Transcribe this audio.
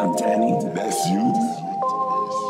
Damn, Danny, that's you?